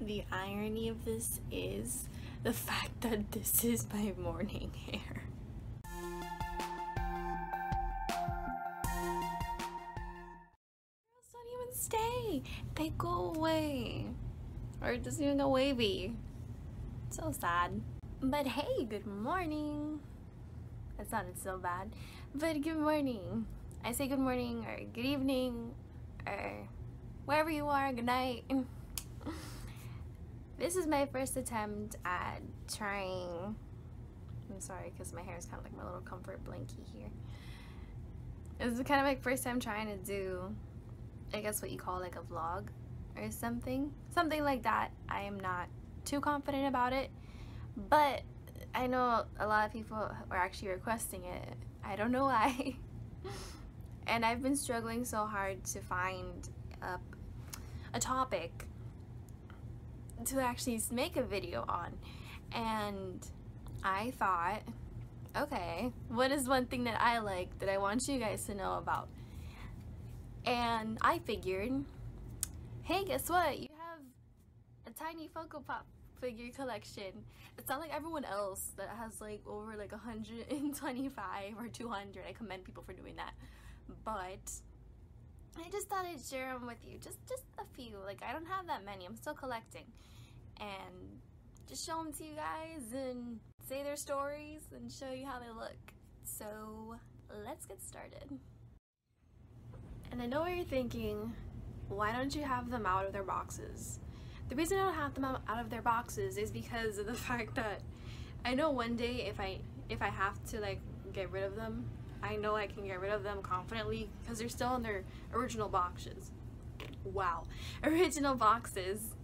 the irony of this is the fact that this is my morning hair. Girls don't even stay. They go away. Or it doesn't even go wavy. So sad. But hey, good morning. That sounded so bad. But good morning. I say good morning or good evening or wherever you are, good night. this is my first attempt at trying I'm sorry because my hair is kind of like my little comfort blankie here. This is kind of my first time trying to do I guess what you call like a vlog or something. Something like that. I am not too confident about it. But I know a lot of people are actually requesting it. I don't know why. and I've been struggling so hard to find a, a topic to actually make a video on. And I thought, okay, what is one thing that I like that I want you guys to know about? And I figured, hey, guess what? You have a tiny Funko Pop figure collection. It's not like everyone else that has like over like 125 or 200. I commend people for doing that. But I just thought I'd share them with you. Just just a few. Like I don't have that many. I'm still collecting. And just show them to you guys and say their stories and show you how they look. So let's get started. And I know what you're thinking, why don't you have them out of their boxes? The reason I don't have them out of their boxes is because of the fact that I know one day if I if I have to like get rid of them, I know I can get rid of them confidently because they're still in their original boxes. Wow, original boxes.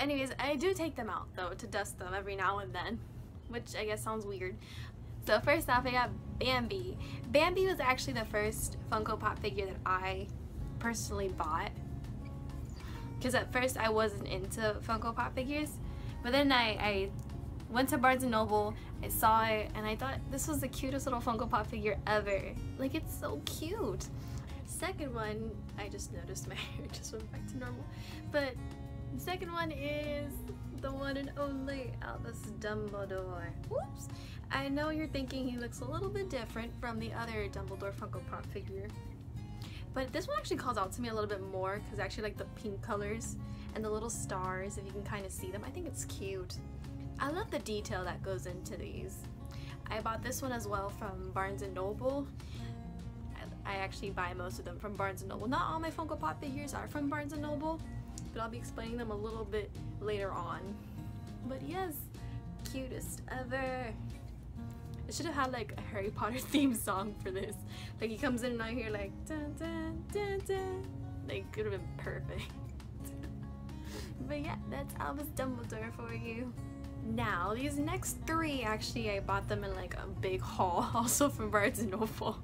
Anyways, I do take them out though to dust them every now and then, which I guess sounds weird. So first off, I got Bambi. Bambi was actually the first Funko Pop figure that I personally bought. Because at first I wasn't into Funko Pop figures, but then I, I went to Barnes & Noble, I saw it, and I thought this was the cutest little Funko Pop figure ever. Like, it's so cute. Second one, I just noticed my hair just went back to normal. But the second one is the one and only Albus Dumbledore. Whoops! I know you're thinking he looks a little bit different from the other Dumbledore Funko Pop figure. But this one actually calls out to me a little bit more because I actually like the pink colors and the little stars if you can kind of see them. I think it's cute. I love the detail that goes into these. I bought this one as well from Barnes & Noble. I actually buy most of them from Barnes & Noble. Not all my Funko Pop figures are from Barnes & Noble, but I'll be explaining them a little bit later on. But yes, cutest ever. I should have had like a Harry Potter theme song for this. Like he comes in and I hear like dun dun dun dun. Like could have been perfect. but yeah, that's Albus Dumbledore for you. Now, these next three, actually, I bought them in like a big haul, also from Barnes & Noble.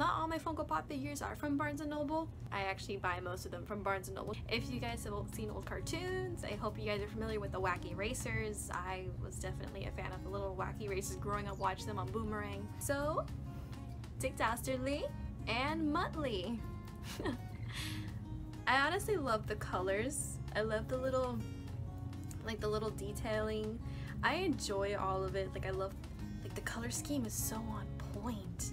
Not all my Funko Pop figures are from Barnes & Noble. I actually buy most of them from Barnes & Noble. If you guys have seen old cartoons, I hope you guys are familiar with the Wacky Racers. I was definitely a fan of the little Wacky Racers growing up, watching them on Boomerang. So, Dick Dastardly and Muttley. I honestly love the colors. I love the little like the little detailing. I enjoy all of it. Like I love, like the color scheme is so on point.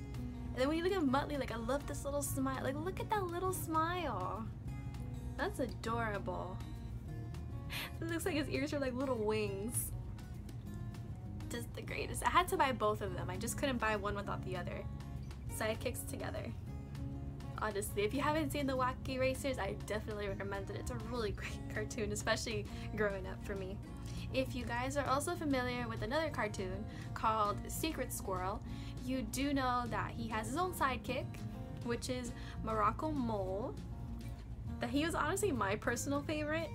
And then when you look at Muttley, like I love this little smile. Like look at that little smile. That's adorable. It looks like his ears are like little wings. Just the greatest. I had to buy both of them. I just couldn't buy one without the other. Sidekicks together. Honestly, if you haven't seen the Wacky Racers, I definitely recommend it. It's a really great cartoon, especially growing up for me. If you guys are also familiar with another cartoon called Secret Squirrel, you do know that he has his own sidekick, which is Morocco Mole. That he was honestly my personal favorite.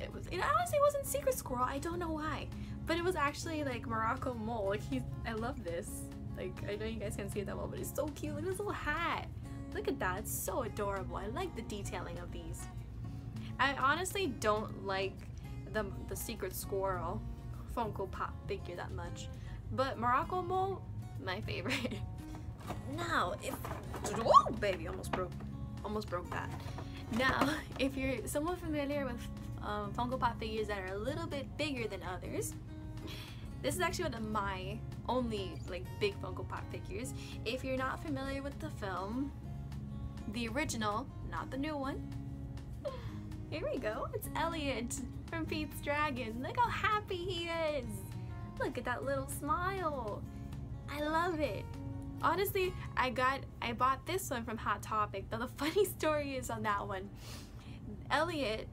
It was it honestly wasn't Secret Squirrel, I don't know why. But it was actually like Morocco Mole. Like he's I love this. Like I know you guys can't see it that well, but it's so cute. Look at his little hat. Look at that, it's so adorable. I like the detailing of these. I honestly don't like the, the Secret Squirrel Funko Pop figure that much. But Morocco Mole, my favorite. now, if... Oh, baby, almost broke. Almost broke that. Now, if you're somewhat familiar with um, Funko Pop figures that are a little bit bigger than others, this is actually one of my only like big Funko Pop figures. If you're not familiar with the film, the original, not the new one, here we go. It's Elliott from Pete's Dragon. Look how happy he is. Look at that little smile. I love it. Honestly, I got I bought this one from Hot Topic. Though the funny story is on that one. Elliott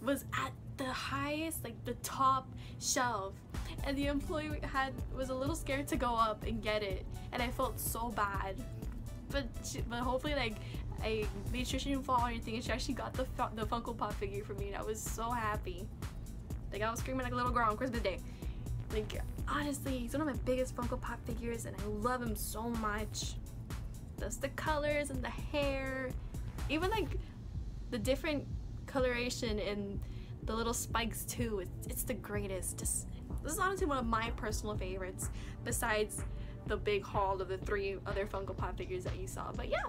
was at the highest, like the top shelf, and the employee had was a little scared to go up and get it, and I felt so bad. But she, but hopefully like I made sure she didn't fall or anything, and she actually got the the Funko Pop figure for me, and I was so happy. Like I was screaming like a little girl on Christmas Day. Like honestly, he's one of my biggest Funko Pop figures, and I love him so much. Just the colors and the hair, even like the different coloration and the little spikes too. It's, it's the greatest. Just, this is honestly one of my personal favorites, besides the big haul of the three other Funko Pop figures that you saw. But yeah,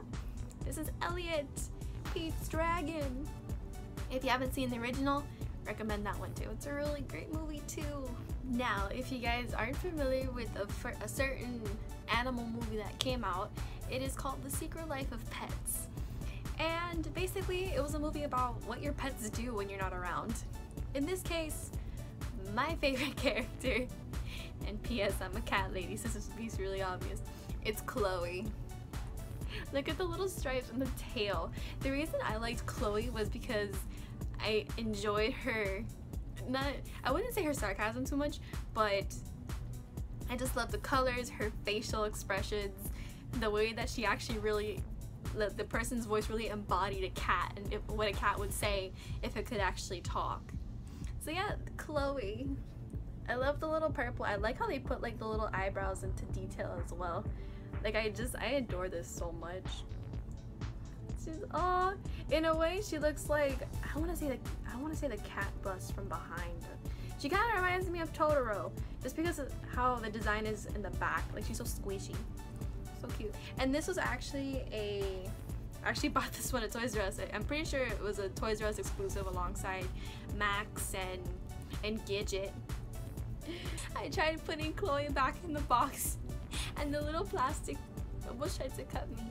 this is Elliott, Pete's Dragon. If you haven't seen the original, recommend that one too. It's a really great movie too. Now, if you guys aren't familiar with a, a certain animal movie that came out, it is called The Secret Life of Pets. And basically, it was a movie about what your pets do when you're not around. In this case, my favorite character, and P.S. I'm a cat lady, so this is really obvious, it's Chloe. Look at the little stripes on the tail. The reason I liked Chloe was because I enjoyed her, not, I wouldn't say her sarcasm too much, but I just love the colors, her facial expressions, the way that she actually really the, person's voice really embodied a cat and if, what a cat would say if it could actually talk. So yeah, Chloe. I love the little purple. I like how they put like the little eyebrows into detail as well. Like I just, I adore this so much. She's, oh, in a way she looks like, I want to say the, I want to say the cat bust from behind. She kind of reminds me of Totoro, just because of how the design is in the back. Like she's so squishy so cute. And this was actually a I actually bought this one at Toys R Us. I'm pretty sure it was a Toys R Us exclusive alongside Max and and Gidget. I tried putting Chloe back in the box and the little plastic almost tried to cut me.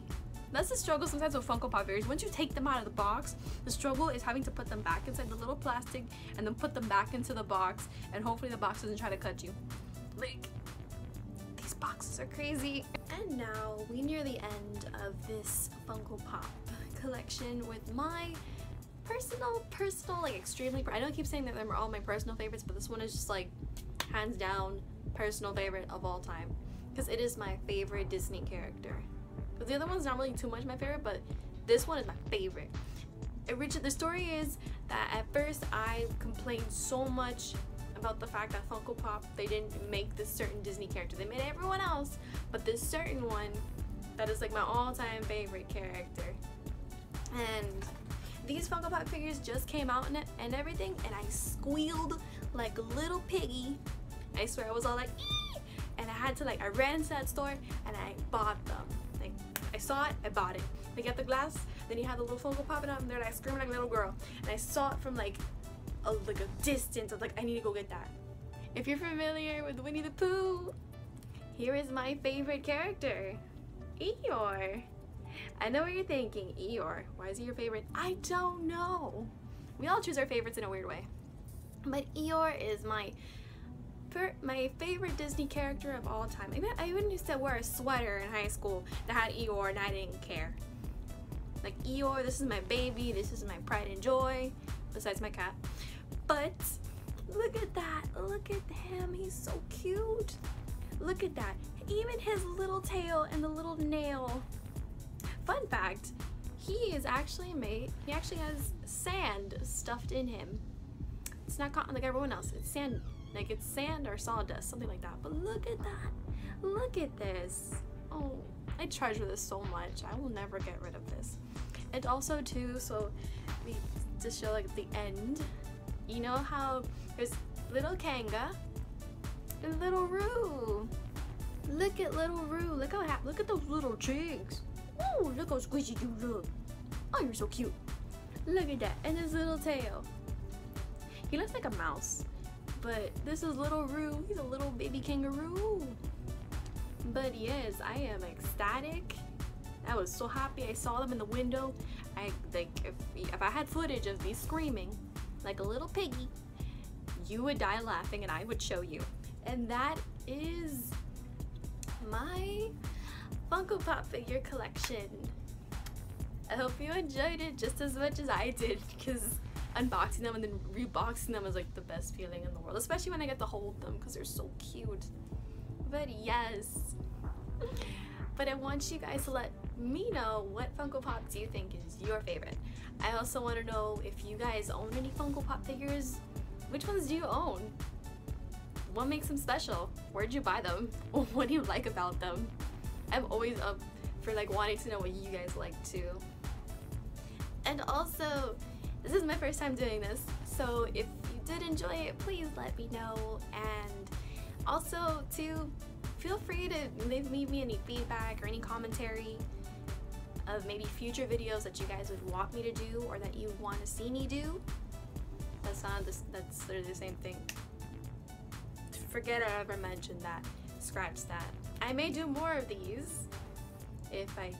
That's the struggle sometimes with Funko Pop figures. Once you take them out of the box, the struggle is having to put them back inside the little plastic and then put them back into the box and hopefully the box doesn't try to cut you. Like, these boxes are crazy. And now we near the end of this Funko Pop collection with my personal, personal, like extremely, I don't keep saying that they're all my personal favorites, but this one is just like hands down personal favorite of all time because it is my favorite Disney character. The other one's not really too much my favorite, but this one is my favorite. Originally, the story is that at first I complained so much about the fact that Funko Pop, they didn't make this certain Disney character. They made everyone else, but this certain one that is like my all-time favorite character. And these Funko Pop figures just came out and, and everything, and I squealed like a little piggy. I swear I was all like, Ee! Had to like, I ran to that store and I bought them. Like, I saw it, I bought it. They get the glass, then you have the little Funko popping up, and they're like screaming like a little girl. And I saw it from like a, like a distance. I was like, I need to go get that. If you're familiar with Winnie the Pooh, here is my favorite character, Eeyore. I know what you're thinking, Eeyore. Why is he your favorite? I don't know. We all choose our favorites in a weird way. But Eeyore is my my favorite Disney character of all time. I, mean, I even used to wear a sweater in high school that had Eeyore and I didn't care. Like Eeyore, this is my baby, this is my pride and joy, besides my cat. But look at that. Look at him. He's so cute. Look at that. Even his little tail and the little nail. Fun fact, he is actually made, he actually has sand stuffed in him. It's not cotton like everyone else. It's sand, like it's sand or sawdust, something like that. But look at that. Look at this. Oh, I treasure this so much. I will never get rid of this. And also too, so we to show like the end you know how there's little Kanga and little Roo. Look at little Roo. Look how look at those little cheeks. Oh, look how squishy you look. Oh, you're so cute. Look at that. And his little tail. He looks like a mouse. But this is little Roo. He's a little baby kangaroo. But yes, I am ecstatic. I was so happy I saw them in the window. I like if, if I had footage of me screaming like a little piggy, you would die laughing and I would show you. And that is my Funko Pop figure collection. I hope you enjoyed it just as much as I did because unboxing them and then reboxing them is like the best feeling in the world, especially when I get to hold them because they're so cute. But yes. But I want you guys to let me know what Funko Pop do you think is your favorite. I also want to know if you guys own any Funko Pop figures. Which ones do you own? What makes them special? Where'd you buy them? What do you like about them? I'm always up for like wanting to know what you guys like too. And also, this is my first time doing this, so if you did enjoy it, please let me know. And also, to feel free to leave me any feedback or any commentary of maybe future videos that you guys would want me to do or that you want to see me do. That's not this. That's the same thing. Forget I ever mentioned that. Scratch that. I may do more of these if I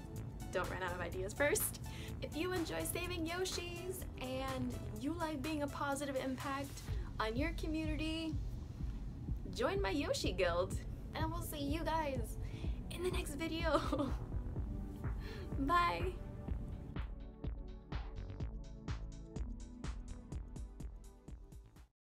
don't run out of ideas first. If you enjoy saving Yoshis and you like being a positive impact on your community, join my Yoshi Guild and we'll see you guys in the next video. Bye!